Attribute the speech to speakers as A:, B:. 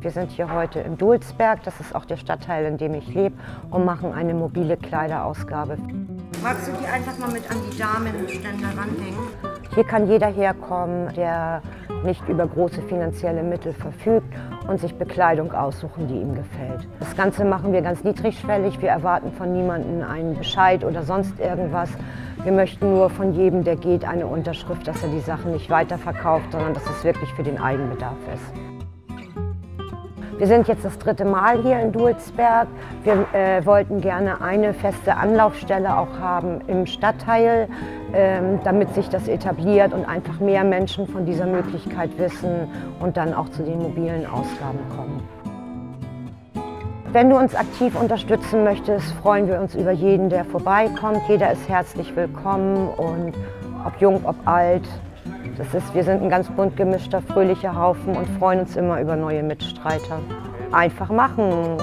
A: Wir sind hier heute in Dulsberg, das ist auch der Stadtteil, in dem ich lebe, und machen eine mobile Kleiderausgabe.
B: Magst du die einfach mal mit an die Damenständer ranhängen?
A: Hier kann jeder herkommen, der nicht über große finanzielle Mittel verfügt und sich Bekleidung aussuchen, die ihm gefällt. Das Ganze machen wir ganz niedrigschwellig. Wir erwarten von niemandem einen Bescheid oder sonst irgendwas. Wir möchten nur von jedem, der geht, eine Unterschrift, dass er die Sachen nicht weiterverkauft, sondern dass es wirklich für den Eigenbedarf ist. Wir sind jetzt das dritte Mal hier in Dulsberg. Wir äh, wollten gerne eine feste Anlaufstelle auch haben im Stadtteil, ähm, damit sich das etabliert und einfach mehr Menschen von dieser Möglichkeit wissen und dann auch zu den mobilen Ausgaben kommen. Wenn du uns aktiv unterstützen möchtest, freuen wir uns über jeden, der vorbeikommt. Jeder ist herzlich willkommen und ob jung, ob alt. Das ist, wir sind ein ganz bunt gemischter, fröhlicher Haufen und freuen uns immer über neue Mitstreiter. Einfach machen!